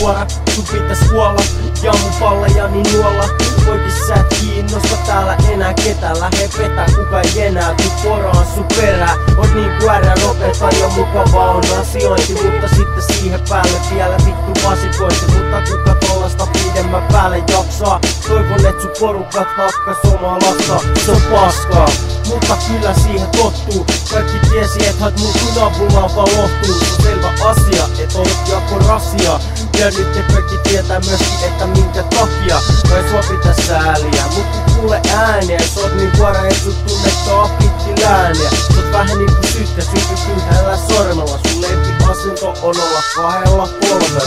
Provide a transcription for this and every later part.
nuora Sun pitäis kuolla. Jammupalleja niin nuolla. Voitis sä et kiinnosta täällä enää ketään Lähe vetää kuka ei enää tuu poraan sun perää Oot niin kuin ärä nopeta ja mukavaa on asiointi. Mutta sitten siihen päälle vielä vittu vasikointi. Mutta kuka tollasta pidemmän päälle jaksaa? Toivon et sun porukat hakkas omaa lasta. Se on paskaa. Mutta kyllä siihen tottuu. Kaikki tiesi et hat mun lohtuu Se on selvä asia, et olet rasia Ja nyt te kaikki tietää myöskin, että minkä takia Kai sua pitää sääliä. Mut kun kuule ääniä, sä oot niin kuora et sut tunnettaa pitti lääniä. Sä oot vähän niinku syttä, sytyt yhdellä sormella. Sun lempi asento on olla kahdella polvella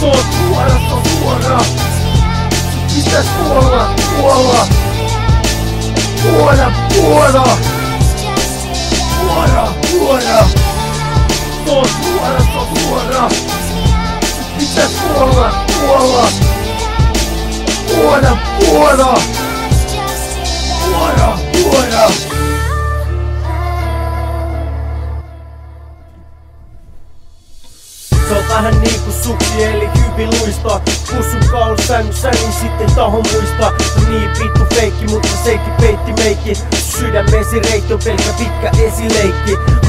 Se on suora, se on suora Pitäis kuolla, kuolla Kuoda, kuoda Kuoda, kuoda Se on suora, se on suora kuolla Kuoda, kuoda Kuoda, vähän niinku suksi eli hyvin luista. Kun sun kaulu sängyssä niin sitten tahon muista. Niin vittu feikki mutta seikki peitti meikki. Sydämesi reitti on pelkkä pitkä esileikki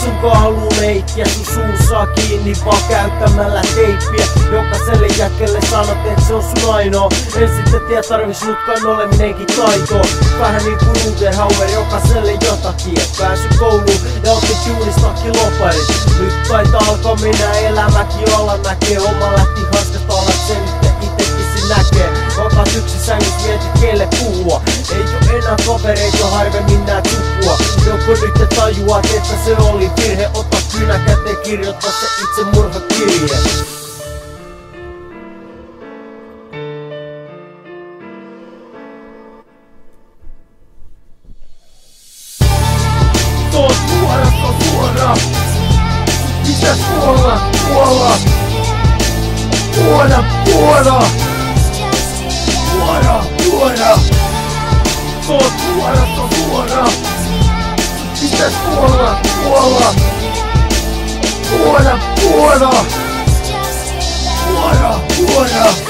sun haluu leikkiä Sun suu saa kiinni vaan käyttämällä teippiä Jokaiselle jätkelle sanot et se on sun ainoa. En sitten tiedä tarvis nutkan oleminenkin taito Vähän niinku Rudenhauer jokaiselle jotakin Et pääsy kouluun. Ja otti juunistakin loparit Nyt taitaa alkaa minä elämäkin olla näkee Oma lähti hanskasta sen nyt itekin se näkee. Otat yksi sängys mietit kelle puhua. Ei oo enää kavereita harvemmin nää tukkua Joko nyt te tajuat että se oli virhe. Ota kynä käteen kirjoittaa se itse murhakirje. Se on suora, Pitäis kuolla, kuolla Kuoda, kuoda Kuoda, kuoda Se on suora, se on suora Pitäis kuolla, kuolla Kuoda, kuoda Kuoda, kuoda